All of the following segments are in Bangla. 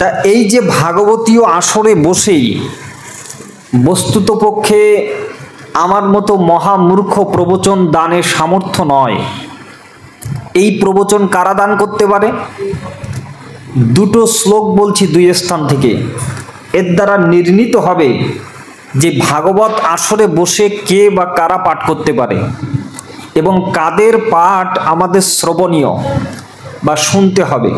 তা এই যে ভাগবতীয় আসরে বসেই বস্তুত পক্ষে আমার মতো মহামূর্খ প্রবচন দানের সামর্থ্য নয়। এই প্রবচন কারা দান করতে পারে? দুটো শ্লোক বলছি দুই স্থান থেকে। এর দ্বারা নির্ণীত হবে যে ভাগবত আসরে বসে কে বা কারা পাঠ করতে পারে এবং কাদের পাঠ আমাদের শ্রবণীয় বা শুনতে হবে।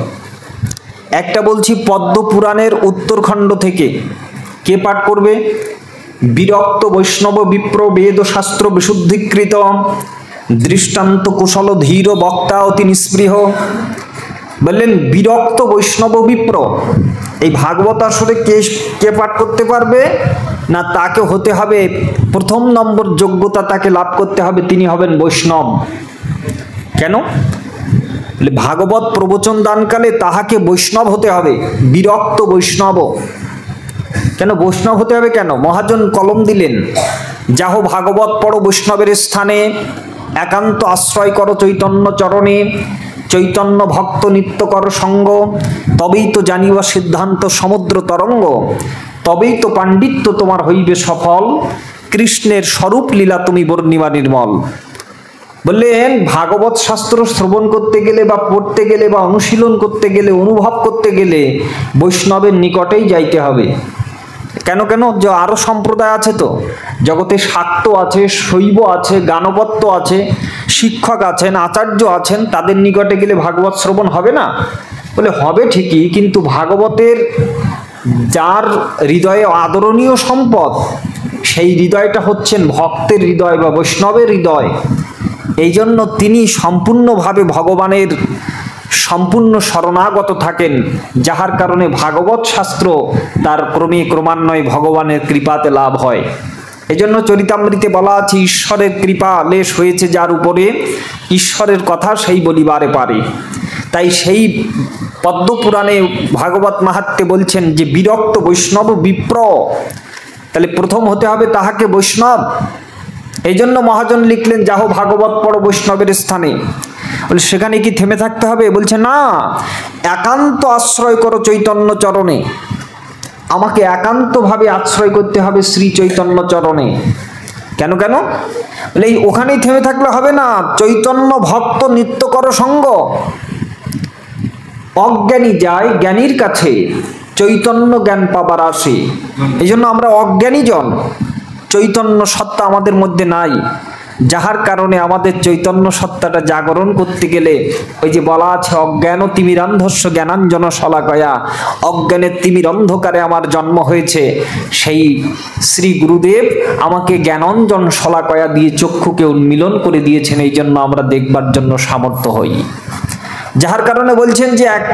একটা বলছি পদ্ম পুরাণের উত্তরখণ্ড থেকে। কে পাঠ করবে? বিরক্ত বৈষ্ণব বিপ্র বেদ শাস্ত্র বিশুদ্ধিকৃত, দৃষ্টান্ত কুশল ধীর বক্তা অতি নিস্পৃহ। বললেন, বিরক্ত বৈষ্ণব বিপ্র, এই ভাগবত আসরে কে কে পাঠ করতে পারবে? না তাকে হতে হবে প্রথম নম্বর যোগ্যতা তাকে লাভ করতে হবে, তিনি হবেন বৈষ্ণব। কেন? ভাগবত প্রবচন দানকালে তাহাকে বৈষ্ণব হতে হবে, বিরক্ত বৈষ্ণব। কেন, বৈষ্ণব হতে হবে কেন? মহাজন কলম দিলেন, যাহ ভাগবত পড় বৈষ্ণবের স্থানে, একান্ত আশ্রয় কর চৈতন্য চরণে, চৈতন্য ভক্ত নিত্য কর সঙ্গ, তবেই তো জানিবা সিদ্ধান্ত সমুদ্র তরঙ্গ, তবেই তো পাণ্ডিত্য তোমার হইবে সফল, কৃষ্ণের স্বরূপ লীলা তুমি বর্ণিমা নির্মল। বললেন, ভাগবত শাস্ত্র শ্রবণ করতে গেলে বা পড়তে গেলে বা অনুশীলন করতে গেলে, অনুভব করতে গেলে বৈষ্ণবের নিকটেই যাইতে হবে। কেন কেন? আরও সম্প্রদায় আছে তো। জগতে শাক্ত আছে, শৈব আছে গানপত্য আছে, শিক্ষক আছেন, আচার্য আছেন, তাদের নিকটে গেলে ভাগবত শ্রবণ হবে না? বলে, হবে ঠিকই, কিন্তু ভাগবতের যার হৃদয়ে আদরণীয় সম্পদ, সেই হৃদয়টা হচ্ছেন ভক্তের হৃদয় বা বৈষ্ণবের হৃদয়। এই জন্য তিনি সম্পূর্ণভাবে ভগবানের সম্পূর্ণ শরণাগত থাকেন, যাহার কারণে ভাগবত শাস্ত্র তার ক্রমে ক্রমান্বয়ে ভগবানের কৃপাতে লাভ হয়। এজন্য চরিতামৃতে বলা আছে, ঈশ্বরের কৃপা লেশ হয়েছে যার উপরে ঈশ্বরের কথা সেই বলিবারে পারে। তাই সেই পদ্মপুরাণে ভাগবত মাহাত্মে বলছেন যে, বিরক্ত বৈষ্ণব বিপ্র। তাহলে প্রথম হতে হবে তাহাকে বৈষ্ণব এই জন্য মহাজন লিখলেন, যাহ ভাগবত পড় বৈষ্ণবের স্থানে। বলে, সেখানে কি থেমে থাকতে হবে? বলছে, না, একান্ত আশ্রয় করো চৈতন্য চরণে। আমাকে একান্তভাবে আশ্রয় করতে হবে শ্রী চৈতন্য চরণে। কেন কেন? বলে, এই ওখানেই থেমে থাকলে হবে না। চৈতন্য ভক্ত নিত্য করো সঙ্গ। অজ্ঞানী যায় জ্ঞানীর কাছে, চৈতন্য জ্ঞান পাবার আসে। এই জন্য আমরা অজ্ঞানী জন চৈতন্য সত্তা আমাদের মধ্যে নাই। যাহার কারণে আমাদের চৈতন্য সত্তাটা জাগরণ করতে গেলে ওই যে বলা আছে, অজ্ঞান তিমিরান্ধস্য জ্ঞানাঞ্জন শলাকয়া অজ্ঞানের তিমির অন্ধকারে আমার জন্ম হয়েছে। সেই শ্রী গুরুদেব আমাকে জ্ঞানঞ্জন শলাকয়া দিয়ে চক্ষুকে উন্মিলন করে দিয়েছেন এই জন্য আমরা দেখবার জন্য সামর্থ্য হই। যাহার কারণে বলছেন যে, এক,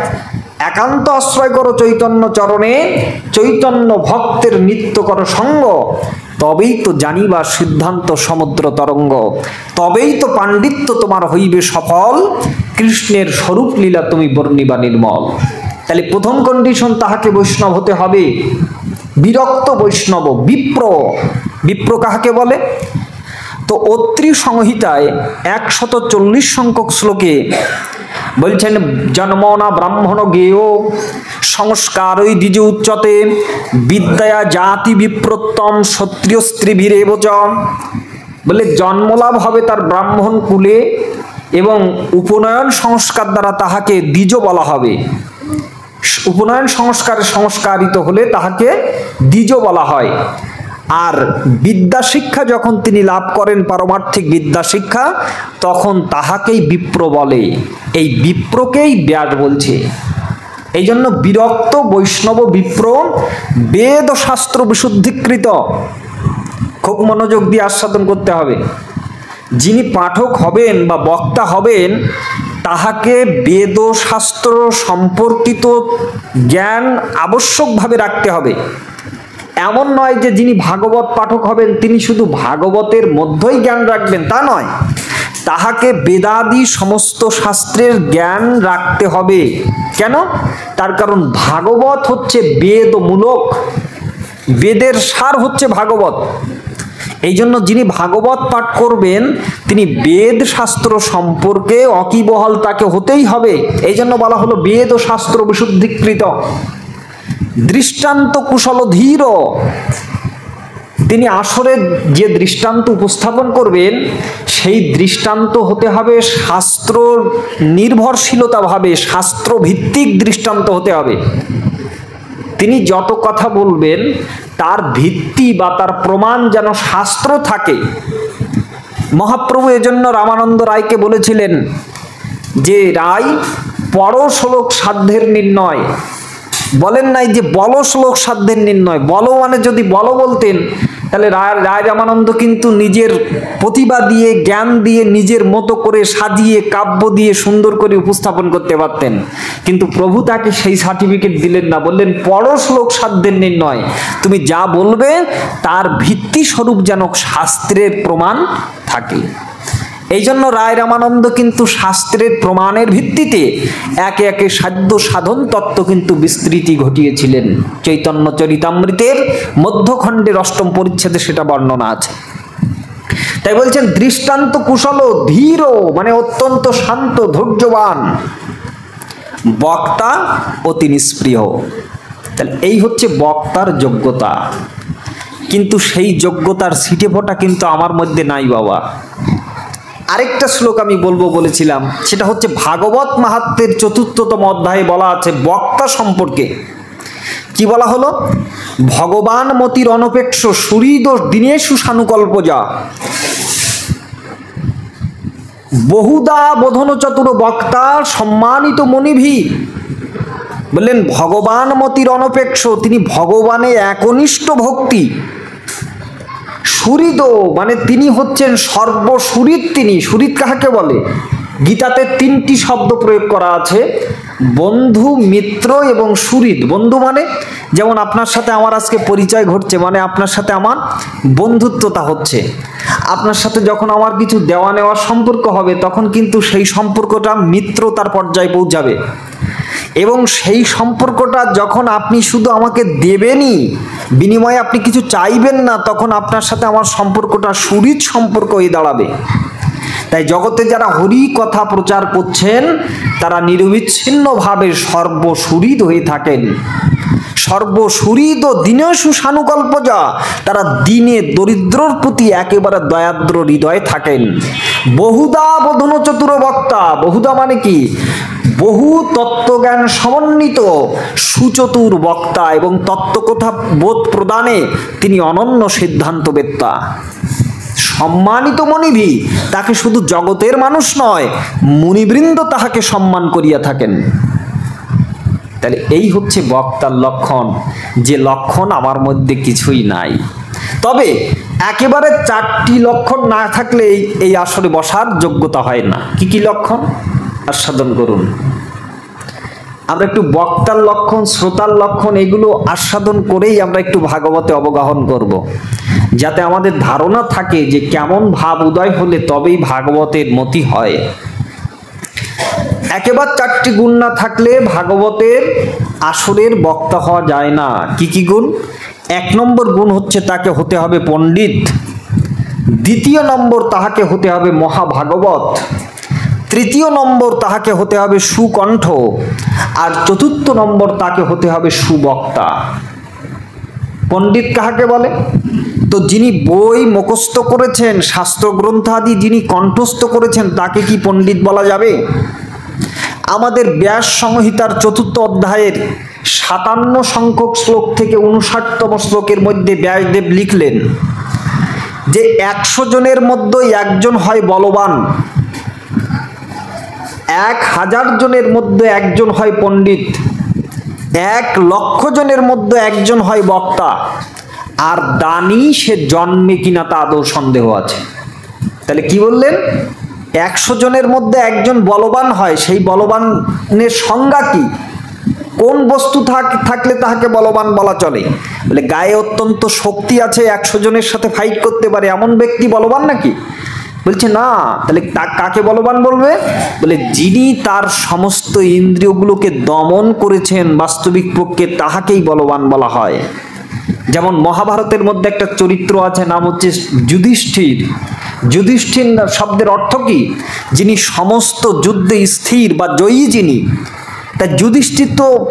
একান্ত আশ্রয় করো চৈতন্য চরণে, চৈতন্য ভক্তের নিত্য করো সঙ্গ। তবেই তো জানিবা সিদ্ধান্ত সমুদ্র তরঙ্গ। তবেই তো পাণ্ডিত্য তোমার হইবে সফল। কৃষ্ণের স্বরূপ লীলা তুমি বর্ণিবা নির্মল। তাহলে প্রথম কন্ডিশন তাহাকে বৈষ্ণব হতে হবে। বিরক্ত বৈষ্ণব, বিপ্র। বিপ্র কাহাকে বলে? তো অত্রি সংহিতায় একশত চল্লিশ সংখ্যক শ্লোকে বলছেন জন্ম না ব্রাহ্মণ গেয়, সংস্কারই দ্বিজ উচ্চতে বিদ্যা জাতি বিপ্রত্তম ক্ষত্রিয় স্ত্রীভিরেব চ। বলে জন্মলাভ হবে তার ব্রাহ্মণ কুলে এবং উপনয়ন সংস্কার দ্বারা তাহাকে দ্বিজ বলা হবে। উপনয়ন সংস্কারে সংস্কারিত হলে তাহাকে দ্বিজ বলা হয়। আর বিদ্যা শিক্ষা যখন তিনি লাভ করেন, পারমার্থিক বিদ্যা শিক্ষা, তখন তাহাকেই বিপ্র বলে। এই বিপ্রকেই ব্যাস বলছে। এই জন্য বিরক্ত বৈষ্ণব বিপ্র বেদ শাস্ত্র বিশুদ্ধিকৃত। খুব মনোযোগ দিয়ে আস্বাদন করতে হবে। যিনি পাঠক হবেন বা বক্তা হবেন, তাহাকে বেদ ও শাস্ত্র সম্পর্কিত জ্ঞান আবশ্যকভাবে রাখতে হবে। এমন নয় যে যিনি ভাগবত পাঠক হবেন, তিনি শুধু ভাগবতের মধ্যেই জ্ঞান রাখবেন, তা নয়। তাহাকে বেদাদি সমস্ত শাস্ত্রের জ্ঞান রাখতে হবে। কেন? তার কারণ ভাগবত হচ্ছে বেদমূলক বেদের সার হচ্ছে ভাগবত। এই জন্য যিনি ভাগবত পাঠ করবেন, তিনি বেদ শাস্ত্র সম্পর্কে অকিবহাল তাকে হতেই হবে। এই জন্য বলা হলো বেদ ও শাস্ত্র বিশুদ্ধিকৃত। দৃষ্টান্ত কুশল ধীর। তিনি আসরে যে দৃষ্টান্ত উপস্থাপন করবেন, সেই দৃষ্টান্ত হতে হবে শাস্ত্র নির্ভরশীলতা ভাবে শাস্ত্র ভিত্তিক দৃষ্টান্ত হতে হবে। তিনি যত কথা বলবেন, তার ভিত্তি বা তার প্রমাণ যেন শাস্ত্র থাকে। মহাপ্রভু এজন্য রামানন্দ রায়কে বলেছিলেন যে, রায় পরশলোক সাধ্যের নির্ণয়। বলেন নাই যে বল শ্লোক সাধ্যের নির্ণয়। বল মানে যদি বল বলতেন, তাহলে রায় রায় রামানন্দ কিন্তু নিজের প্রতিভা দিয়ে, জ্ঞান দিয়ে, নিজের মতো করে সাজিয়ে, কাব্য দিয়ে সুন্দর করে উপস্থাপন করতে পারতেন। কিন্তু প্রভু তাকে সেই সার্টিফিকেট দিলেন না, বললেন পরশ্লোক সাধ্যের নির্ণয়। তুমি যা বলবে, তার ভিত্তি স্বরূপ যেন শাস্ত্রের প্রমাণ থাকে। এই জন্য রায় রামানন্দ কিন্তু শাস্ত্রের প্রমাণের ভিত্তিতে একে একে সাধ্য সাধন তত্ত্ব কিন্তু বিস্তৃতি ঘটিয়েছিলেন। চৈতন্য চরিতামৃতের মধ্যখণ্ডের অষ্টম পরিচ্ছেদে সেটা বর্ণনা আছে। তাই বলছেন, দৃষ্টান্ত কুশল ধীর মানে অত্যন্ত শান্ত, ধৈর্যবান বক্তা অতি নিষ্প্রিয়। তাহলে এই হচ্ছে বক্তার যোগ্যতা। কিন্তু সেই যোগ্যতার সিটে ফোটা কিন্তু আমার মধ্যে নাই বাবা। আরেকটা শ্লোক আমি বলব বলেছিলাম, সেটা হচ্ছে ভাগবত মাহাত্মের চতুর্থতম অধ্যায়ে বলা আছে বক্তা সম্পর্কে। কি বলা হলো? ভগবান মতির অনপেক্ষ সুহৃদোষ দিনেশু সানুকল্প যা। বহুদা বোধন চতুর বক্তা সম্মানিত মনিভি। বললেন, ভগবান মতির অনপেক্ষ, তিনি ভগবানে একনিষ্ঠ ভক্তি। সুরিদ মানে তিনি হচ্ছেন সর্বসুরিত তিনি। সুরিত কাহাকে বলে? গীতাতে তিনটি শব্দ প্রয়োগ করা আছে, বন্ধু, মিত্র এবং সুরিত বন্ধু মানে যেমন আপনার সাথে আমার আজকে পরিচয় ঘটছে মানে আপনার সাথে আমার বন্ধুত্বতা হচ্ছে। আপনার সাথে যখন আমার কিছু দেওয়া নেওয়ার সম্পর্ক হবে, তখন কিন্তু সেই সম্পর্কটা মিত্রতার পর্যায়ে পৌঁছাবে। এবং সেই সম্পর্কটা যখন আপনি শুধু আমাকে দেবেনই, বিনিময়ে আপনি কিছু চাইবেন না, তখন আপনার সাথে আমার সম্পর্কটা, সুরিত সম্পর্ক হয়ে দাঁড়াবে। তাই জগতে যারা হরি কথা প্রচার করছেন, তারা নিরবিচ্ছিন্নভাবে সর্বসুরিদ হয়ে থাকেন। সর্বসুরিদ ও দিনে সুসানুকল্প যা, তারা দিনে দরিদ্রর প্রতি একেবারে দয়াদ্র হৃদয়ে থাকেন। বহুদা বোধন চতুর বক্তা, বহুদা মানে কি? বহু তত্ত্বজ্ঞান সমন্বিত সুচতুর বক্তা এবং তত্ত্বকথা বোধ প্রদানে তিনি অনন্য সিদ্ধান্তবেত্তা। সম্মানিত মনিভি তাকে শুধু জগতের মানুষ নয়, মুনিবৃন্দ তাহাকে সম্মান করিয়া থাকেন। তাহলে এই হচ্ছে বক্তার লক্ষণ, যে লক্ষণ আমার মধ্যে কিছুই নাই। তবে একেবারে চারটি লক্ষণ না থাকলে এই আসরে বসার যোগ্যতা হয় না। কি কি লক্ষণ? আস্বাদন করুন। আমরা একটু বক্তার লক্ষণ, শ্রোতার লক্ষণ, এগুলো আস্বাদন করেই আমরা একটু ভাগবতে অবগাহন করব। যাতে আমাদের ধারণা থাকে যে কেমন ভাব উদয় হলে তবেই ভাগবতের মতি হয়। একেবারে চারটি গুণ না থাকলে ভাগবতের আসরের বক্তা হওয়া যায় না। কি কি গুণ? এক নম্বর গুণ হচ্ছে তাকে হতে হবে পণ্ডিত। দ্বিতীয় নম্বর তাহাকে হতে হবে মহাভাগবত। তৃতীয় নম্বর তাহাকে হতে হবে সুকণ্ঠ, আর চতুর্থ নম্বর তাকে হতে হবে সুবক্তা। পণ্ডিত কাহাকে বলে? তো যিনি বই মুখস্থ করেছেন শাস্ত্রগ্রন্থ আদি যিনি কণ্ঠস্থ করেছেন, তাকে কি পণ্ডিত বলা যাবে? আমাদের ব্যাস সংহিতার চতুর্থ অধ্যায়ের সাতান্ন সংখ্যক শ্লোক থেকে উনষাটতম শ্লোকের মধ্যে ব্যাসদেব লিখলেন যে, একশো জনের মধ্যে একজন হয় বলবান এক হাজার জনের মধ্যে একজন হয় পণ্ডিত, এক লক্ষ জনের মধ্যে একজন হয় বক্তা। আর দানি সে জন্মে কিনা তা আদৌ সন্দেহ আছে। তাহলে কি বললেন? একশো জনের মধ্যে একজন বলবান হয়, সেই বলবানের সংজ্ঞা কি? কোন বস্তু থাকলে তাহাকে বলবান বলা চলে? বলে গায়ে অত্যন্ত শক্তি আছে, একশো জনের সাথে ফাইট করতে পারে, এমন ব্যক্তি বলবান নাকি? বলছে, না, তাহলে কাকে বলবান বলবে? বলে, যিনি তার সমস্ত ইন্দ্রিয়গুলোকে দমন করেছেন, বাস্তবিক পক্ষে তাহাকেই বলবান বলা হয়। যেমন মহাভারতের মধ্যে একটা চরিত্র আছে, নাম হচ্ছে যুধিষ্ঠির। যুধিষ্ঠির শব্দের অর্থ কি? যিনি সমস্ত যুদ্ধে স্থির বা জয়ী যিনি তা যুধিষ্ঠির তো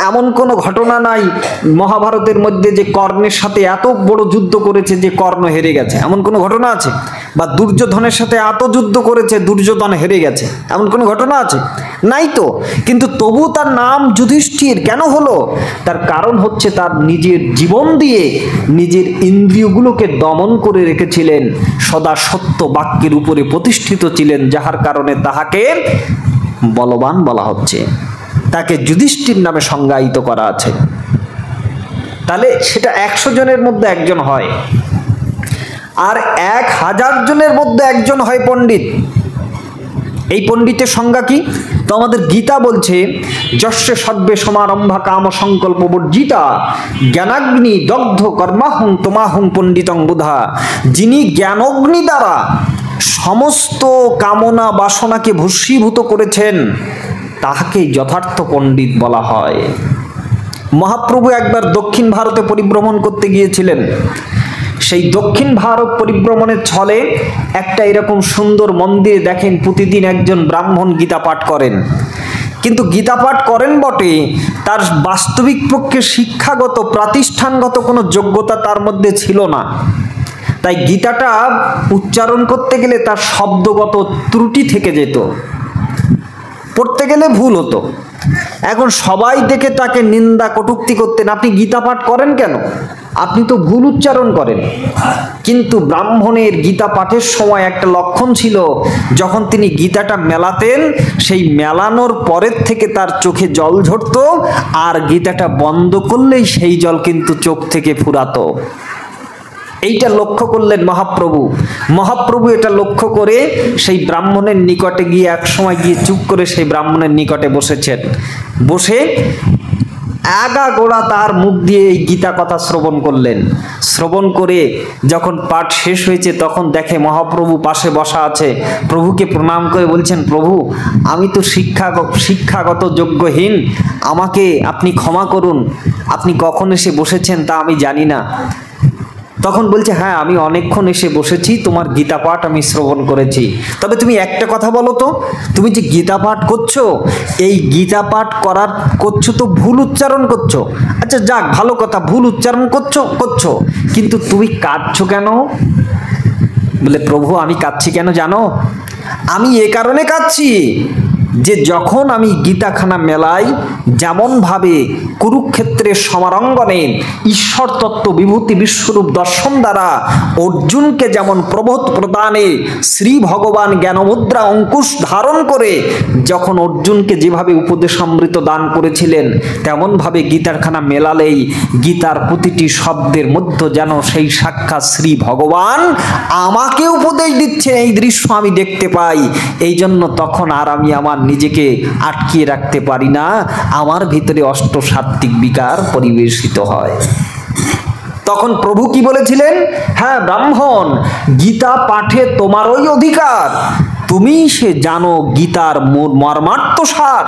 এমন কোনো ঘটনা নাই, মহাভারতের মধ্যে যে কর্ণের সাথে এত বড় যুদ্ধ করেছে যে কর্ণ হেরে গেছে। এমন কোনো ঘটনা আছে? বা দুর্যোধনের সাথে এত যুদ্ধ করেছে, দুর্যোধন হেরে গেছে। এমন কোনো ঘটনা আছে? নাই তো। কিন্তু তবু তার নাম যুধিষ্ঠির কেন হলো? তার কারণ হচ্ছে তার নিজের জীবন দিয়ে নিজের ইন্দ্রিয়গুলোকে দমন করে রেখেছিলেন, সদা সত্য বাক্যের উপরে প্রতিষ্ঠিত ছিলেন, যাহার কারণে তাহাকে বলবান বলা হচ্ছে। তাকে যুধিষ্ঠির নামে সংজ্ঞায়িত করা আছে। তাহলে সেটা একশো জনের মধ্যে একজন হয়। আর এক হাজার জনের মধ্যে একজন হয় পণ্ডিত। এই পণ্ডিতের সংজ্ঞা কি? তো আমাদের গীতা বলছে, যশ্বে সদ্বে সমারম্ভা কাম সংকল্প বর্জিতা, জ্ঞানাগ্নি দগ্ধ কর্মাহুং তোমাহুং পণ্ডিতং বুধা। যিনি জ্ঞানগ্নি দ্বারা সমস্ত কামনা বাসনাকে ভস্মীভূত করেছেন, তাহাকেই যথার্থ পণ্ডিত বলা হয়। মহাপ্রভু একবার দক্ষিণ ভারতে পরিভ্রমণ করতে গিয়েছিলেন। সেই দক্ষিণ ভারত পরিভ্রমণের ছলে একটা এরকম সুন্দর মন্দিরে দেখেন প্রতিদিন একজন ব্রাহ্মণ গীতা পাঠ করেন। কিন্তু গীতা পাঠ করেন বটে, তার বাস্তবিক পক্ষে শিক্ষাগত, প্রাতিষ্ঠানগত কোনো যোগ্যতা তার মধ্যে ছিল না। তাই গীতাটা উচ্চারণ করতে গেলে তার শব্দগত ত্রুটি থেকে যেত। পড়তে গেলে ভুল হতো। এখন সবাই দেখে তাকে নিন্দা কটুক্তি করতেন। আপনি গীতা পাঠ করেন কেন? আপনি তো ভুল উচ্চারণ করেন। কিন্তু ব্রাহ্মণের গীতা পাঠের সময় একটা লক্ষণ ছিল, যখন তিনি গীতাটা মেলাতেন, সেই মেলানোর পরের থেকে তার চোখে জল ঝরত, আর গীতাটা বন্ধ করলেই সেই জল কিন্তু চোখ থেকে ফুরাতো। এইটা লক্ষ্য করলেন মহাপ্রভু। মহাপ্রভু এটা লক্ষ্য করে সেই ব্রাহ্মণের নিকটে গিয়ে এক সময় গিয়ে চুপ করে সেই ব্রাহ্মণের নিকটে বসেছেন। বসে আগা গোড়া তার মুখ দিয়ে এই গীতা কথা শ্রবণ করলেন। শ্রবণ করে যখন পাঠ শেষ হয়েছে তখন দেখে মহাপ্রভু পাশে বসা আছে। প্রভুকে প্রণাম করে বলছেন, প্রভু, আমি তো শিক্ষা শিক্ষাগত যোগ্যহীন। আমাকে আপনি ক্ষমা করুন। আপনি কখন এসে বসেছেন তা আমি জানি না। তখন বলছে হ্যাঁ আমি অনেকক্ষণ এসে বসেছি, তোমার গীতা পাঠ আমি শ্রবণ করেছি। তবে তুমি একটা কথা বলো তো, তুমি যে গীতা পাঠ করছ, এই গীতা পাঠ করার করছ তো ভুল উচ্চারণ করছ। আচ্ছা যাক, ভালো কথা, ভুল উচ্চারণ করছ করছ, কিন্তু তুমি কাঁদছো কেন? বলে, প্রভু, আমি কাঁদছি কেন জানো? আমি এ কারণে কাঁদছি যে যখন আমি গীতাখানা মেলাই যেমনভাবে কুরুক্ষেত্রের সমারঙ্গনে ঈশ্বর তত্ত্ব বিভূতি বিশ্বরূপ দর্শন দ্বারা অর্জুনকে যেমন প্রবোধ প্রদানে শ্রী ভগবান জ্ঞানমুদ্রা অঙ্কুশ ধারণ করে যখন অর্জুনকে যেভাবে উপদেশ উপদেশামৃত দান করেছিলেন, তেমনভাবে গীতারখানা মেলালেই গীতার প্রতিটি শব্দের মধ্যে যেন সেই সাক্ষাৎ শ্রী ভগবান আমাকে উপদেশ দিচ্ছেন। এই দৃশ্য আমি দেখতে পাই। এই জন্য তখন আর আমি আমার নিজেকে আটকিয়ে রাখতে পারি না, আমার ভিতরে অষ্টসাত্ত্বিক বিকার পরিবেশিত হয়। তখন প্রভু কি বলেছিলেন? হ্যাঁ ব্রাহ্মণ, গীতা পাঠে তোমারই অধিকার। তুমি সে জানো গীতার মর্মার্থ সার।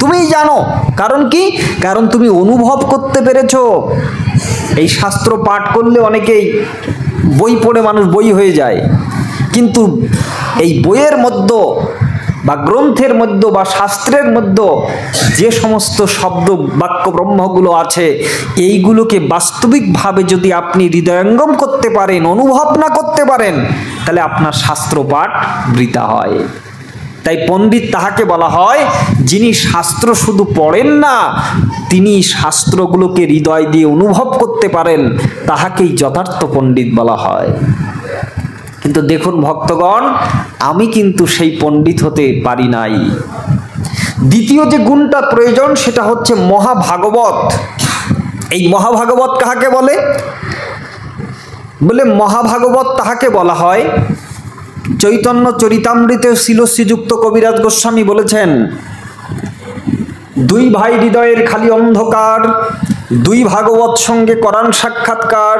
তুমি জানো, কারণ কি? কারণ তুমি অনুভব করতে পেরেছ। এই শাস্ত্র পাঠ করলে অনেকেই বই পড়ে মানুষ বই হয়ে যায়। কিন্তু এই বইয়ের মধ্যে বা গ্রন্থের মধ্যে বা শাস্ত্রের মধ্যে যে সমস্ত শব্দ বাক্য ব্রহ্মগুলো আছে, এইগুলোকে বাস্তবিকভাবে যদি আপনি হৃদয়ঙ্গম করতে পারেন, অনুভব না করতে পারেন, তাহলে আপনার শাস্ত্র পাঠ বৃতা হয়। তাই পণ্ডিত তাহাকে বলা হয়, যিনি শাস্ত্র শুধু পড়েন না, তিনি শাস্ত্রগুলোকে হৃদয় দিয়ে অনুভব করতে পারেন, তাহাকেই যথার্থ পণ্ডিত বলা হয়। কিন্তু দেখুন ভক্তগণ, আমি কিন্তু সেই পণ্ডিত হতে পারি নাই। দ্বিতীয় যে গুণটা প্রয়োজন, সেটা হচ্ছে মহাভাগবত। এই মহাভাগবত কাহাকে বলে? বলে মহাভাগবত তাহাকে বলা হয়। চৈতন্য চরিতামৃতে শিল শ্রীযুক্ত কবিরাজ গোস্বামী বলেছেন, দুই ভাই হৃদয়ের খালি অন্ধকার দুই ভাগবত সঙ্গে করান সাক্ষাৎকার,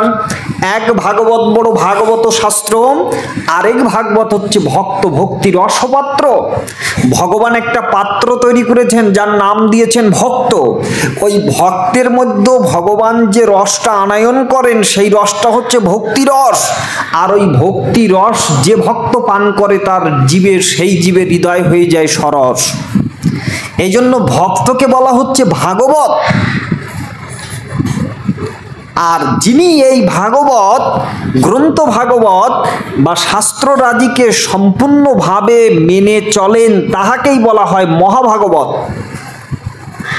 এক ভাগবত বড় ভাগবত শাস্ত্র, আরেক ভাগবত হচ্ছে ভক্ত ভক্তির রসপাত্র। ভগবান একটা পাত্র তৈরি করেছেন, যার নাম দিয়েছেন ভক্ত। ওই ভক্তের মধ্যে ভগবান যে রসটা আনায়ন করেন, সেই রসটা হচ্ছে ভক্তি রস। আর ওই ভক্তি রস যে ভক্ত পান করে, তার জীবের, সেই জীবের হৃদয় হয়ে যায় সরস। এই জন্য ভক্তকে বলা হচ্ছে ভাগবত। আর যিনি এই ভাগবত, গ্রন্থ ভাগবত বা শাস্ত্ররাজিকে সম্পূর্ণভাবে মেনে চলেন, তাহাকেই বলা হয় মহাভাগবত।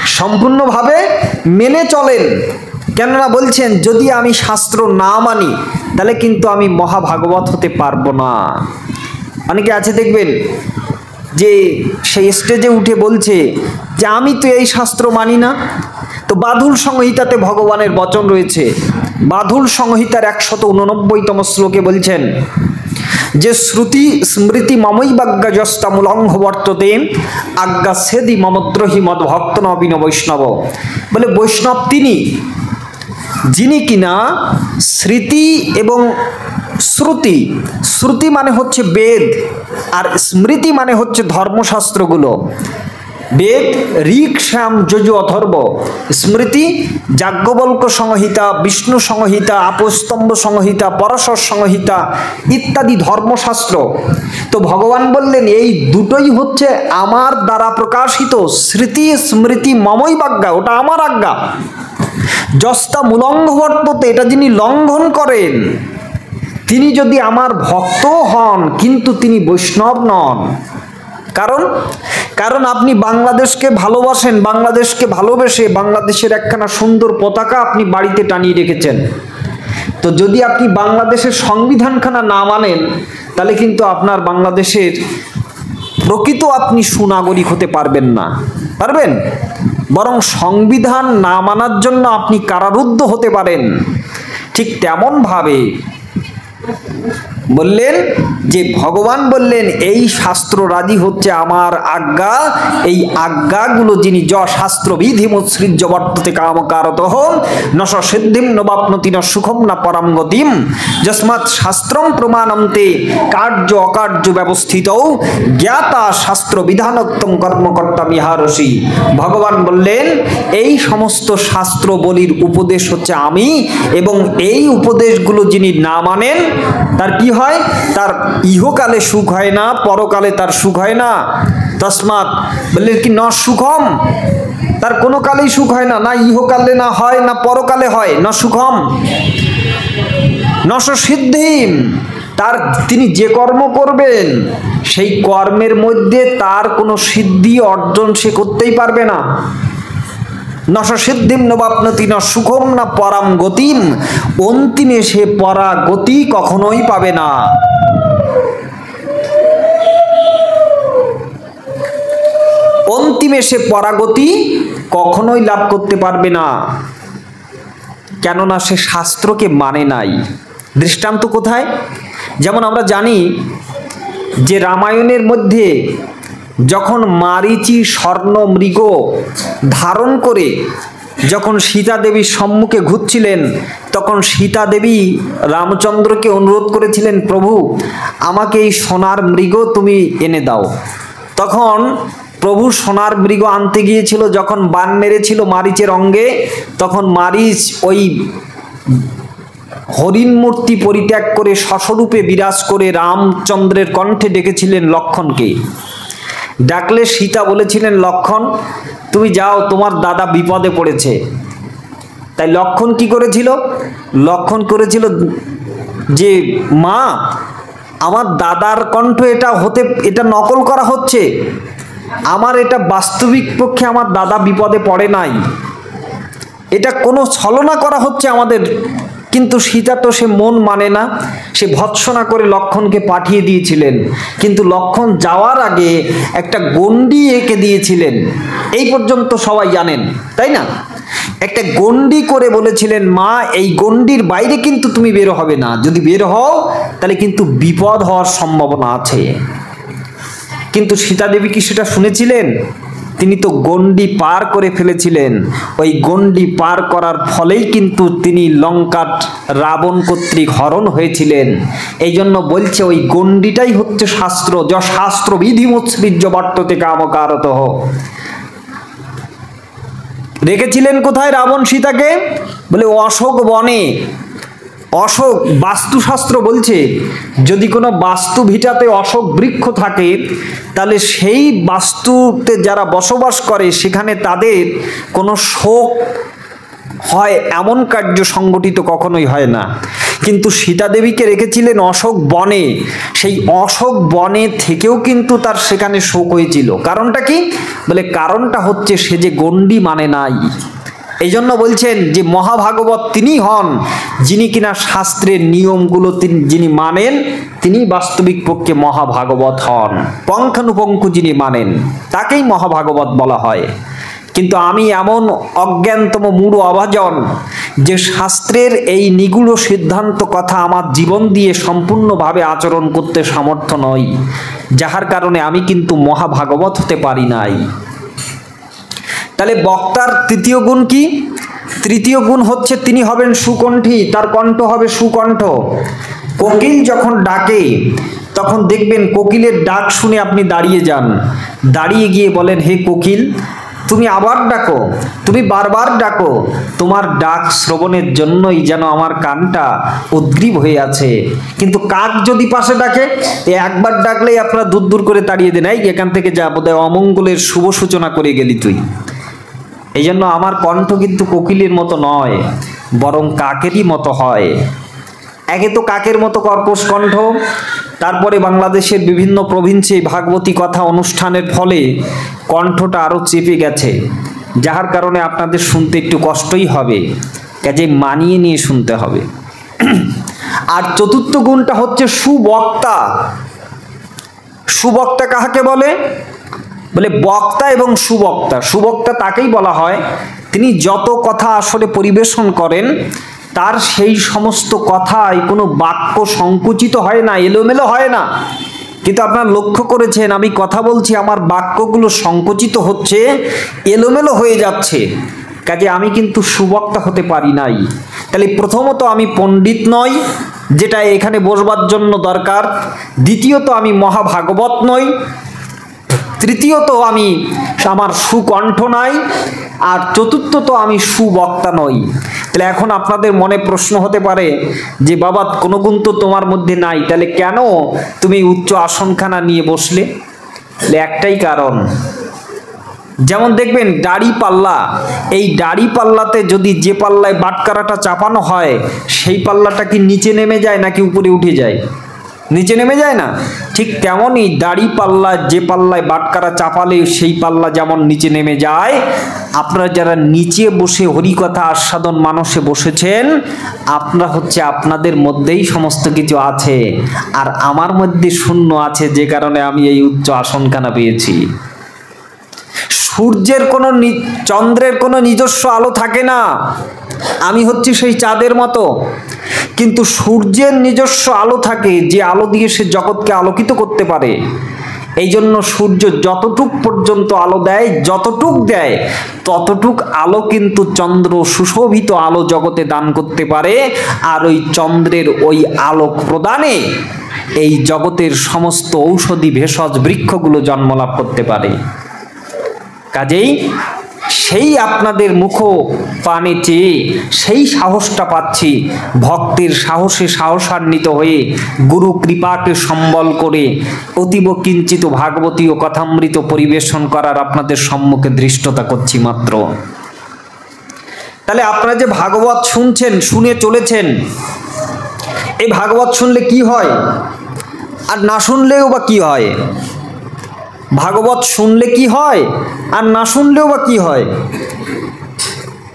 সম্পূর্ণভাবে মেনে চলেন। কেননা বলছেন, যদি আমি শাস্ত্র না মানি, তাহলে কিন্তু আমি মহাভাগবত হতে পারব না। অনেকে আছে দেখবেন, যে সেই স্টেজে উঠে বলছে যে, আমি তো এই শাস্ত্র মানি না। তো বাধুল সংহিতাতে ভগবানের বচন রয়েছে। বাধুল সংহিতার একশত উননব্বইতম শ্লোকে বলছেন, যে শ্রুতি স্মৃতি মমই বাজ্ঞাজস্তা মূলঙ্ঘ বর্ততে আজ্ঞা সেদি মমদ্রোহী মদ ভক্ত নবীন বৈষ্ণব। বলে বৈষ্ণব তিনি, যিনি কিনা স্মৃতি এবং শ্রুতি শ্রুতি মানে হচ্ছে বেদ, আর স্মৃতি মানে হচ্ছে ধর্মশাস্ত্রগুলো। বেদ, ঋক, শ্যাম, যজু, অথর্ব, স্মৃতি, যাজ্ঞবল্ক সংহিতা, বিষ্ণু সংহিতা, আপস্তম্ভ সংহিতা, পরশর সংহিতা ইত্যাদি ধর্মশাস্ত্র। তো ভগবান বললেন, এই দুটোই হচ্ছে আমার দ্বারা প্রকাশিত স্মৃতি স্মৃতি মমই বাজ্ঞা ওটা আমার আজ্ঞা। যস্তা মূলঙ্ঘ বর্ততে এটা যিনি লঙ্ঘন করেন, তিনি যদি আমার ভক্ত হন, কিন্তু তিনি বৈষ্ণব নন। কারণ কারণ আপনি বাংলাদেশকে ভালোবাসেন, বাংলাদেশকে ভালোবেসে বাংলাদেশের একখানা সুন্দর পতাকা আপনি বাড়িতে টানিয়ে রেখেছেন। তো যদি আপনি বাংলাদেশের সংবিধানখানা না মানেন, তাহলে কিন্তু আপনার বাংলাদেশের প্রকৃত আপনি সুনাগরিক হতে পারবেন না। পারবেন? বরং সংবিধান না মানার জন্য আপনি কারারুদ্ধ হতে পারেন। ঠিক তেমনভাবে বললেন যে ভগবান বললেন, এই শাস্ত্র রাজি হচ্ছে আমার আজ্ঞা। এই আজ্ঞাগুলো যিনি য শাস্ত্র বিধি মুৎসৃজ্য বর্ততে কামকারত হন নশ সিদ্ধিম নবাপ্নতি ন সুখম না পরম যস্মাৎ শাস্ত্রম প্রমাণন্তে কার্য অকার্য ব্যবস্থিত। জ্ঞাতা শাস্ত্র বিধানোত্তম কর্মকর্তা বিহারসী ভগবান বললেন, এই সমস্ত শাস্ত্র বলির উপদেশ হচ্ছে আমি এবং এই উপদেশগুলো যিনি না মানেন, তার কি হয়, তার ইহকালে সুখ হয় না, পরকালে তার সুখ হয় না। তসমাৎ বললেন কি ন সুখম? তার কোনো কালেই সুখ হয় না না ইহকালে না হয়, না পরকালে হয়, ন সুখম। নশ সিদ্ধিম। তার তিনি যে কর্ম করবেন, সেই কর্মের মধ্যে তার কোনো সিদ্ধি অর্জন সে করতেই পারবে না। নশ সিদ্ধিম নবাপ্নতি ন সুখম না পরাম গতিম। অন্তিমে সে পরা গতি কখনোই পাবে না। অন্তিমে সে পরাগতি কখনোই লাভ করতে পারবে না। কেননা সে শাস্ত্রকে মানে নাই। দৃষ্টান্ত কোথায়? যেমন আমরা জানি যে রামায়ণের মধ্যে যখন মারিচি স্বর্ণ মৃগ ধারণ করে যখন সীতা দেবীর সম্মুখে ঘুরছিলেন, তখন সীতা দেবী রামচন্দ্রকে অনুরোধ করেছিলেন, প্রভু, আমাকে এই সোনার মৃগ তুমি এনে দাও। তখন প্রভু সোনার মৃগ আনতে গিয়েছিল, যখন বান মেরেছিল মারিচের অঙ্গে, তখন মারিচ ওই হরিণ মূর্তি পরিত্যাগ করে সস্বরূপে বিরাজ করে রামচন্দ্রের কণ্ঠে ডেকেছিলেন লক্ষণকে। ডাকলে সীতা বলেছিলেন, লক্ষণ, তুমি যাও, তোমার দাদা বিপদে পড়েছে। তাই লক্ষণ কি করেছিল? লক্ষণ করেছিল যে, মা, আমার দাদার কণ্ঠ এটা হতে, এটা নকল করা হচ্ছে। আমার এটা বাস্তবিক পক্ষে আমার দাদা বিপদে পড়ে নাই। এটা কোনো ছলনা করা হচ্ছে আমাদের কিন্তু সীতা তো সে মন মানে না। সে ভৎসনা করে লক্ষণকে পাঠিয়ে দিয়েছিলেন। কিন্তু লক্ষণ যাওয়ার আগে একটা গণ্ডি এঁকে দিয়েছিলেন। এই পর্যন্ত সবাই জানেন, তাই না? একটা গণ্ডি করে বলেছিলেন, মা, এই গণ্ডির বাইরে কিন্তু তুমি বের হবে না। যদি বের হও, তাহলে কিন্তু বিপদ হওয়ার সম্ভাবনা আছে। কিন্তু সীতা দেবী কি সেটা শুনেছিলেন? তিনি তো গণ্ডি পার করে ফেলেছিলেন। ওই গণ্ডি পার করার ফলেই কিন্তু তিনি লঙ্কাট রাবণ কর্তৃক হরণ হয়েছিলেন। এই জন্য বলছে, ওই গণ্ডিটাই হচ্ছে শাস্ত্র য শাস্ত্র বিধি বিধিমৎসৃজ্য বর্ততে কামকারত। রেখেছিলেন কোথায় রাবণ সীতাকে? বলে, অশোক বনে। অশোক বাস্তুশাস্ত্র বলছে, যদি কোনো বাস্তু ভিটাতে অশোক বৃক্ষ থাকে, তাহলে সেই বাস্তুতে যারা বসবাস করে, সেখানে তাদের কোনো শোক হয়, এমন কার্য সংগঠিত কখনোই হয় না। কিন্তু সীতা দেবীকে রেখেছিলেন অশোক বনে। সেই অশোক বনে থেকেও কিন্তু তার সেখানে শোক হয়েছিল। কারণটা কি? বলে, কারণটা হচ্ছে সে যে গণ্ডি মানে নাই। এই জন্য বলছেন যে মহাভাগবত তিনি হন, যিনি কিনা শাস্ত্রের নিয়মগুলো তিনি, যিনি মানেন, তিনি বাস্তবিক পক্ষে মহাভাগবত হন। পঙ্খানুপঙ্খু যিনি মানেন, তাকেই মহাভাগবত বলা হয়। কিন্তু আমি এমন অজ্ঞানতম মূঢ় অভাজন যে শাস্ত্রের এই নিগুড় সিদ্ধান্ত কথা আমার জীবন দিয়ে সম্পূর্ণভাবে আচরণ করতে সামর্থ্য নই যাহার কারণে আমি কিন্তু মহাভাগবত হতে পারি নাই। তাহলে বক্তার তৃতীয় গুণ কি? তৃতীয় গুণ হচ্ছে তিনি হবেন সুকণ্ঠী, তার কণ্ঠ হবে সুকণ্ঠ। কোকিল যখন ডাকে, তখন দেখবেন কোকিলের ডাক শুনে আপনি দাঁড়িয়ে যান। দাঁড়িয়ে গিয়ে বলেন, হে কোকিল, তুমি আবার ডাকো, তুমি বারবার ডাকো। তোমার ডাক শ্রবণের জন্যই যেন আমার কানটা উদ্গ্রীব হয়ে আছে। কিন্তু কাক যদি পাশে ডাকে একবার ডাকলেই আপনারা দূর দূর করে তাড়িয়ে দেন। এই, এখান থেকে যা বোধহয় অমঙ্গলের শুভ সূচনা করে গেলি তুই। এই জন্য আমার কণ্ঠ কিন্তু কোকিলের মতো নয়, বরং কাকেরই মতো হয়। একে তো কাকের মতো কর্কশ কণ্ঠ, তারপরে বাংলাদেশের বিভিন্ন প্রভিন্সে ভাগবতী কথা অনুষ্ঠানের ফলে কণ্ঠটা আরও চেপে গেছে, যাহার কারণে আপনাদের শুনতে একটু কষ্টই হবে, কাজে মানিয়ে নিয়ে শুনতে হবে। আর চতুর্থ গুণটা হচ্ছে সুবক্তা। সুবক্তা কাহাকে বলে? বলে বক্তা এবং সুবক্তা সুবক্তা তাকেই বলা হয়। তিনি যত কথা আসলে পরিবেশন করেন, তার সেই সমস্ত কথায় কোনো বাক্য সংকুচিত হয় না, এলোমেলো হয় না। কিন্তু আপনার লক্ষ্য করেছেন, আমি কথা বলছি, আমার বাক্যগুলো সংকুচিত হচ্ছে, এলোমেলো হয়ে যাচ্ছে। কাজে আমি কিন্তু সুবক্তা হতে পারি নাই। তাহলে প্রথমত আমি পণ্ডিত নই, যেটা এখানে বসবার জন্য দরকার। দ্বিতীয়ত আমি মহাভাগবত নই তৃতীয়ত আমি আমার সুকণ্ঠ নাই, আর চতুর্থত আমি সুবক্তা নই। তাহলে এখন আপনাদের মনে প্রশ্ন হতে পারে যে, বাবা কোনো গুণ তো তোমার মধ্যে নাই, তাহলে কেন তুমি উচ্চ আসনখানা নিয়ে বসলে? তাহলে একটাই কারণ, যেমন দেখবেন, দাড়ি পাল্লা, এই দাড়ি পাল্লাতে যদি যে পাল্লায় বাটকারাটা চাপানো হয়, সেই পাল্লাটা কি নিচে নেমে যায় নাকি উপরে উঠে যায়? নিচে নেমে যায় না? ঠিক তেমনই দাড়ি পাল্লা যে পাল্লায় বাটকারা চাপালে সেই পাল্লা যেমন নিচে নেমে যায়। আপনারা যারা নিচে বসে হরিকথা আস্বাদন মানুষে বসেছেন, আপনারা হচ্ছে আপনাদের মধ্যেই সমস্ত কিছু আছে। আর আমার মধ্যে শূন্য আছে যে কারণে আমি এই উচ্চ আসনখানা পেয়েছি? সূর্যের কোনো চন্দ্রের কোনো নিজস্ব আলো থাকে না। আমি হচ্ছি সেই চাঁদের মতো। কিন্তু সূর্যের নিজস্ব আলো থাকে যে আলো দিয়ে সে জগৎকে আলোকিত করতে পারে। এই জন্য সূর্য যতটুক পর্যন্ত আলো দেয়, যতটুক দেয়, ততটুক আলো কিন্তু চন্দ্র সুশোভিত আলো জগতে দান করতে পারে। আর ওই চন্দ্রের ওই আলোক প্রদানে এই জগতের সমস্ত ঔষধি ভেষজ বৃক্ষগুলো জন্মলাভ করতে পারে। কাজেই সেই আপনাদের মুখ পানে চেয়ে সেই সাহসটা পাচ্ছি। ভক্তের সাহসে সাহসান্বিত হয়ে গুরু কৃপাকে সম্বল করে অতীব কিঞ্চিত ভাগবতী ও কথামৃত পরিবেশন করার আপনাদের সম্মুখে দৃষ্টতা করছি মাত্র। তাহলে আপনারা যে ভাগবত শুনছেন, শুনে চলেছেন, এই ভাগবত শুনলে কি হয়? আর না শুনলেও বা কি হয়? ভাগবত শুনলে কি হয় আর না শুনলেও বা কি হয়?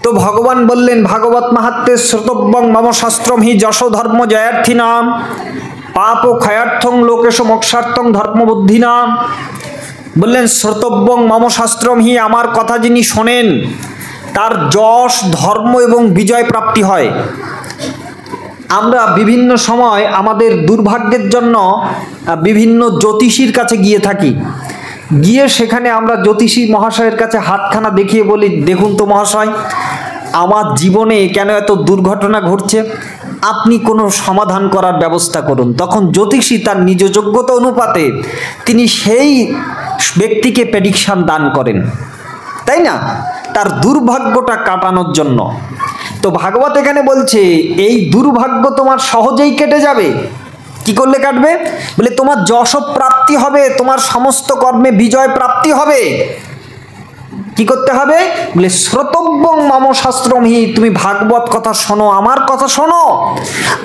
তো ভগবান বললেন, ভাগবত মাহাত্মের শ্রোতব্যং মম শাস্ত্রম হি যশ ধর্ম জয়ার্থী নাম, পাপ ও ক্ষয়ার্থং লোকেশ মোক্ষার্থং ধর্মবুদ্ধি নাম। বললেন, শ্রোতব্যং মম শাস্ত্রম হি আমার কথা যিনি শোনেন, তার যশ, ধর্ম এবং বিজয় প্রাপ্তি হয়। আমরা বিভিন্ন সময় আমাদের দুর্ভাগ্যের জন্য বিভিন্ন জ্যোতিষীর কাছে গিয়ে থাকি। গিয়ে সেখানে আমরা জ্যোতিষী মহাশয়ের কাছে হাতখানা দেখিয়ে বলি, দেখুন তো মহাশয়, আমার জীবনে কেন এত দুর্ঘটনা ঘটছে? আপনি কোনো সমাধান করার ব্যবস্থা করুন। তখন জ্যোতিষী তার নিজ যোগ্যতা অনুপাতে তিনি সেই ব্যক্তিকে প্রেডিকশান দান করেন। তাই না? তার দুর্ভাগ্যটা কাটানোর জন্য। তো ভাগবত এখানে বলছে, এই দুর্ভাগ্য তোমার সহজেই কেটে যাবে। কি করলে কাটবে? বলে তোমার যশ প্রাপ্তি হবে তোমার সমস্ত কর্মে বিজয় প্রাপ্তি হবে। কি করতে হবে? বলে, শ্রোতব্য মম শাস্ত্রমহি তুমি ভাগবত কথা শোনো, আমার কথা শোনো।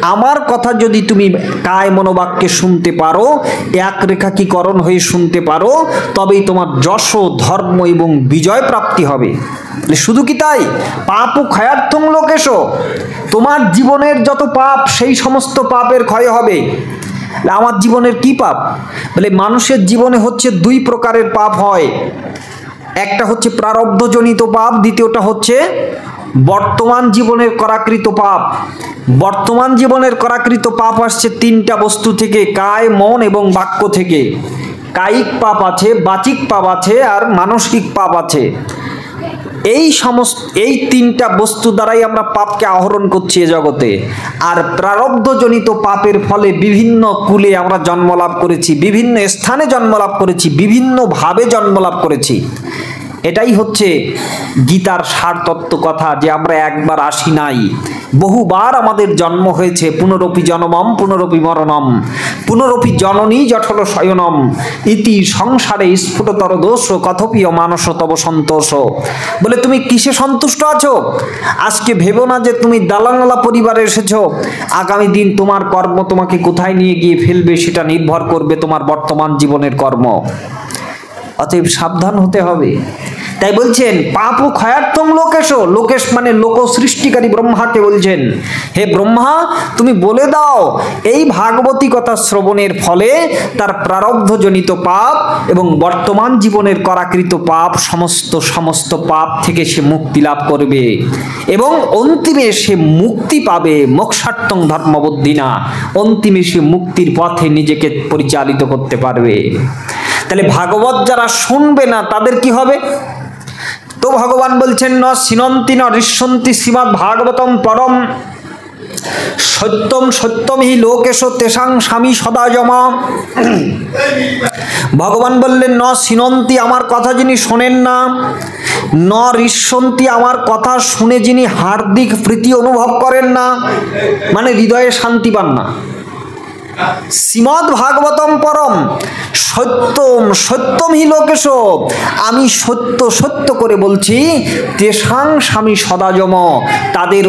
আমার কথা যদি তুমি কায় মনোবাক্যে শুনতে পারো, এক রেখাকীকরণ হয়ে শুনতে পারো, তবেই তোমার যশ, ধর্ম এবং বিজয় প্রাপ্তি হবে। শুধু কি তাই? পাপ ও ক্ষয়ার্থং লোকেশো। তোমার জীবনের যত পাপ, সেই সমস্ত পাপের ক্ষয় হবে। আমার জীবনের কি পাপ? বলে, মানুষের জীবনে হচ্ছে দুই প্রকারের পাপ হয়। একটা হচ্ছে প্রারব্ধজনিত পাপ, দ্বিতীয়টা হচ্ছে বর্তমান জীবনের করাকৃত পাপ। বর্তমান জীবনের করাকৃত পাপ আসছে তিনটা বস্তু থেকে, কায়, মন এবং বাক্য থেকে। কায়িক পাপ আছে, বাচিক পাপ আছে আর মানসিক পাপ আছে। এই সমস্ত, এই তিনটা বস্তু দ্বারাই আমরা পাপকে আহরণ করছি এ জগতে। আর প্রারব্ধজনিত পাপের ফলে বিভিন্ন কুলে আমরা জন্মলাভ করেছি, বিভিন্ন স্থানে জন্মলাভ করেছি বিভিন্নভাবে জন্মলাভ করেছি। এটাই হচ্ছে গীতার সারতত্ত্ব কথা যে আমরা একবার আসি নাই। বহুবার আমাদের জন্ম হয়েছে, পুনরপি জনমম, পুনরপি মরণম। পুনরপি জননী জঠল শয়নম। ইতি সংসারে স্ফুটতর দোষ, কথপীয় মানস তব সন্তোষ। বলে, তুমি কিসে সন্তুষ্ট আছো? আজকে ভেবো না যে তুমি দালানালা পরিবারে এসেছ। আগামী দিন তোমার কর্ম তোমাকে কোথায় নিয়ে গিয়ে ফেলবে সেটা নির্ভর করবে তোমার বর্তমান জীবনের কর্ম। অতএব সাবধান হতে হবে। তাই বলছেন, পাপ ও ক্ষয়ার্থম লোকেশ। লোকেশ মানে লোক সৃষ্টিকারী ব্রহ্মাকে বলছেন, হে ব্রহ্মা, তুমি বলে দাও, এই ভাগবতী কথা শ্রবণের ফলে তার প্রারব্ধজনিত পাপ এবং বর্তমান জীবনের করাকৃত পাপ সমস্ত সমস্ত পাপ থেকে সে মুক্তি লাভ করবে এবং অন্তিমে সে মুক্তি পাবে মোক্ষার্থং ধর্মবুদ্ধি না অন্তিমে সে মুক্তির পথে নিজেকে পরিচালিত করতে পারবে। তাহলে ভাগবত যারা শুনবে না, তাদের কি হবে? তো ভগবান বলছেন, ন সিনন্তি ন ঋষ্যন্তি শ্রীমৎ ভাগবতম পরম। সত্যম সত্যম হি লোকেশ তেসাং স্বামী সদা জমা ভগবান বললেন, ন সিনন্তি আমার কথা যিনি শোনেন না, ন ঋষ্যন্তি আমার কথা শুনে যিনি হার্দিক প্রীতি অনুভব করেন না মানে হৃদয়ে শান্তি পান না। শ্রীমদ ভাগবতম পরম সত্যম সত্যম হি লোকেশ। আমি সত্য সত্য করে বলছি তেসাং স্বামী সদাজম তাদের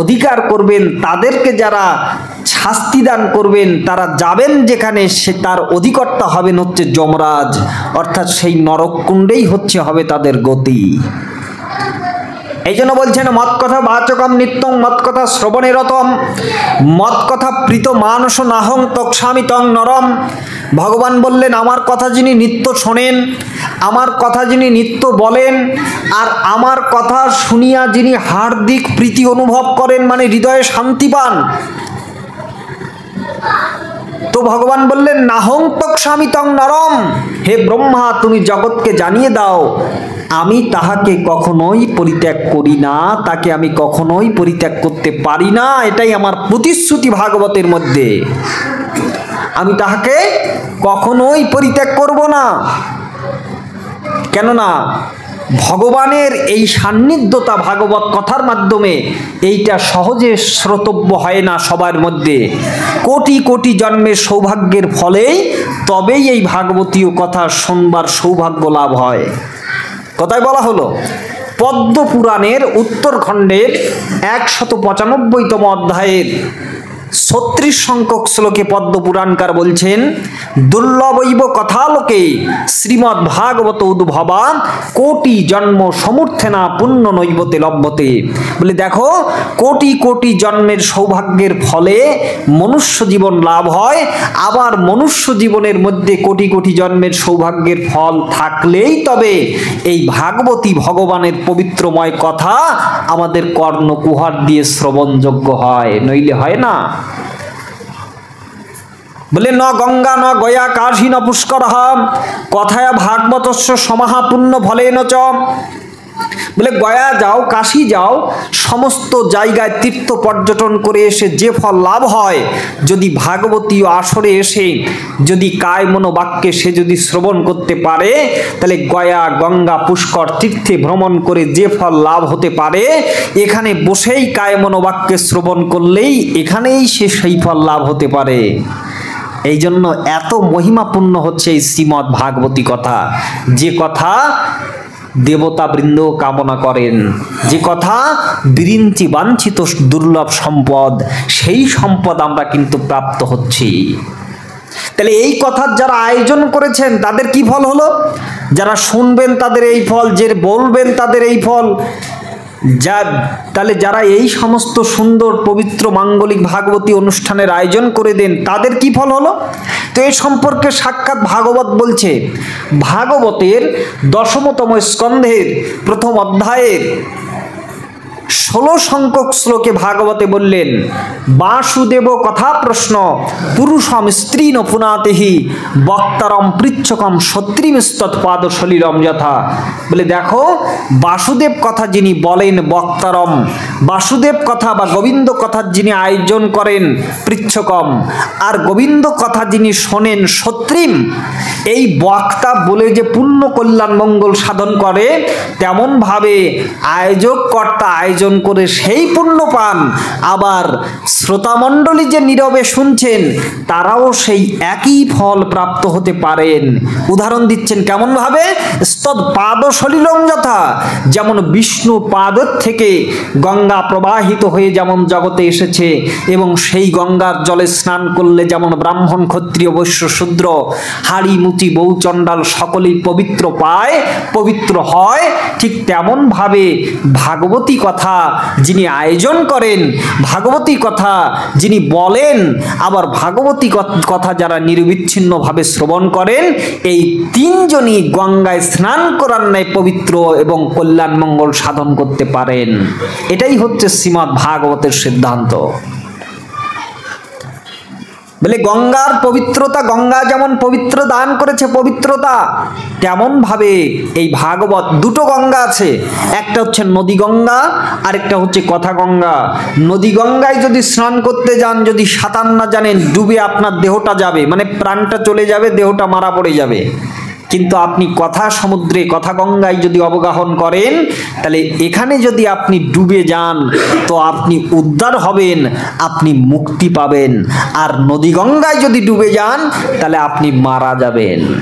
অধিকার করবেন, তাদেরকে যারা শাস্তি দান করবেন, তারা যাবেন যেখানে সে তার অধিকর্তা হবেন হচ্ছে যমরাজ। অর্থাৎ সেই নরককুণ্ডেই হচ্ছে, হবে তাদের গতি। এই জন্য বলছেন মত কথা বাচকম নিত্যং মত কথা শ্রবণে রতম মত কথা প্রীত মানস নাহং তৎস্বামী তং নরম। ভগবান বললেন, আমার কথা যিনি নিত্য শোনেন, আমার কথা যিনি নিত্য বলেন, আর আমার কথা শুনিয়া যিনি হার্দিক প্রীতি অনুভব করেন মানে হৃদয়ে শান্তি পান তো ভগবান বললেন, নাহং তৎস্বামী তং নরম। হে ব্রহ্মা, তুমি জগৎকে জানিয়ে দাও। আমি তাহাকে কখনোই পরিত্যাগ করি না, তাকে আমি কখনোই পরিত্যাগ করতে পারি না। এটাই আমার প্রতিশ্রুতি ভাগবতের মধ্যে। আমি তাহাকে কখনোই পরিত্যাগ করব না। কেননা ভগবানের এই সান্নিধ্যতা ভাগবত কথার মাধ্যমে এইটা সহজে শ্রোতব্য হয় না সবার মধ্যে। কোটি কোটি জন্মের সৌভাগ্যের ফলেই তবেই এই ভাগবতীয় কথা শুনবার সৌভাগ্য লাভ হয়। কথায় বলা হলো পদ্ম পুরাণের উত্তরখণ্ডের একশত পঁচানব্বইতম অধ্যায়ের ছত্রিশ সংখ্যক শ্লোকে পদ্মপুরাণকার বলছেন দুর্লভৈব কথালোকে শ্রীমৎ ভাগবত উদ্ভবা কোটি জন্ম সমর্থেনা পুণ্য নৈবতে লভ্যতে। বলে দেখো, কোটি কোটি জন্মের সৌভাগ্যের ফলে মনুষ্য জীবন লাভ হয়, আবার মনুষ্য জীবনের মধ্যে কোটি কোটি জন্মের সৌভাগ্যের ফল থাকলেই তবে এই ভাগবতী ভগবানের পবিত্রময় কথা আমাদের কর্ণকুহার দিয়ে শ্রবণযোগ্য হয়। নইলে হয় না? বলে, ন গঙ্গা, ন গয়া, কাশী, ন পুষ্কর। কথায় ভাগবতস্য সমাহাপুণ্য ফলেন নচ বলে, গয়া যাও, কাশি যাও, সমস্ত জায়গায় তীর্থ পর্যটন করে এসে যে ফল লাভ হয়, যদি ভাগবতীয় আসরে এসে, যদি কায় মনোবাক্যে সে যদি শ্রবণ করতে পারে, তাহলে গয়া, গঙ্গা, পুষ্কর তীর্থে ভ্রমণ করে যে ফল লাভ হতে পারে, এখানে বসেই কায় মনোবাক্যে শ্রবণ করলেই এখানেই সে সেই ফল লাভ হতে পারে। এই জন্য এত মহিমাপূর্ণ হচ্ছে এই শ্রীমৎ ভাগবতী কথা। যে কথা দেবতা বৃন্দ কামনা করেন, যে কথা বিরিঞ্চি বাঞ্ছিত দুর্লভ সম্পদ, সেই সম্পদ আমরা কিন্তু প্রাপ্ত হচ্ছি। তাহলে এই কথার যারা আয়োজন করেছেন, তাদের কি ফল হলো? যারা শুনবেন তাদের এই ফল, যে বলবেন তাদের এই ফল যা, তাহলে যারা এই সমস্ত সুন্দর, পবিত্র, মাঙ্গলিক, ভাগবতী অনুষ্ঠানের আয়োজন করে দেন, তাদের কি ফল হলো? তো এ সম্পর্কে সাক্ষাৎ ভাগবত বলছে, ভাগবতের দশমতম স্কন্ধের প্রথম অধ্যায়ের ষোলো সংখ্যক শ্লোকে ভাগবতে বললেন, বাসুদেব কথা প্রশ্ন, পুরুষম স্ত্রী নপুনাতেহি বক্তারম পৃচ্ছকম সত্রিমস্তৎপাদ সলিলম যথা। বলে দেখো, বাসুদেব কথা যিনি বলেন বক্তারম, বাসুদেব কথা বা গোবিন্দ কথার যিনি আয়োজন করেন পৃচ্ছকম, আর গোবিন্দ কথা যিনি শোনেন সত্রিম, এই বক্তা বলে যে পূর্ণ কল্যাণ মঙ্গল সাধন করে, তেমনভাবে আয়োজক কর্তা আয়োজন করে সেই পুণ্য পান আবার শ্রোতামণ্ডলী যে নীরবে শুনছেন, তারাও সেই একই ফল প্রাপ্ত হতে পারেন। উদাহরণ দিচ্ছেন কেমনভাবে? স্তদ পাদ সলিলং যথা, যেমন বিষ্ণু পাদর থেকে গঙ্গা প্রবাহিত হয়ে যেমন জগতে এসেছে, এবং সেই গঙ্গার জলে স্নান করলে যেমন ব্রাহ্মণ, ক্ষত্রিয়, বৈশ্য, শূদ্র, হাড়ি, মুচি, বউ, চণ্ডাল সকলেই পবিত্র পায়, পবিত্র হয়, ঠিক তেমনভাবে ভাগবতী কথা যিনি আয়োজন করেন, ভাগবতী কথা যিনি বলেন, আবার ভাগবতী কথা যারা নিরবিচ্ছিন্নভাবে শ্রবণ করেন, এই তিনজনই গঙ্গায় স্নান করার ন্যায় পবিত্র এবং কল্যাণ মঙ্গল সাধন করতে পারেন। এটাই হচ্ছে শ্রীমৎ ভাগবতের সিদ্ধান্ত। বলে গঙ্গার পবিত্রতা, গঙ্গা যেমন পবিত্র দান করেছে পবিত্রতা, তেমনভাবে এই ভাগবত দুটো গঙ্গা আছে। একটা হচ্ছে নদী গঙ্গা, আরেকটা হচ্ছে কথা গঙ্গা। নদী গঙ্গায় যদি স্নান করতে যান, যদি সাঁতার না জানেন, ডুবে আপনার দেহটা যাবে মানে প্রাণটা চলে যাবে, দেহটা মারা পড়ে যাবে। কিন্তু আপনি কথা সমুদ্রে, কথা গঙ্গায় যদি অবগাহন করেন, তাহলে এখানে যদি আপনি ডুবে যান, তো আপনি উদ্ধার হবেন, আপনি মুক্তি পাবেন। আর নদী গঙ্গায় যদি ডুবে যান, তাহলে আপনি মারা যাবেন।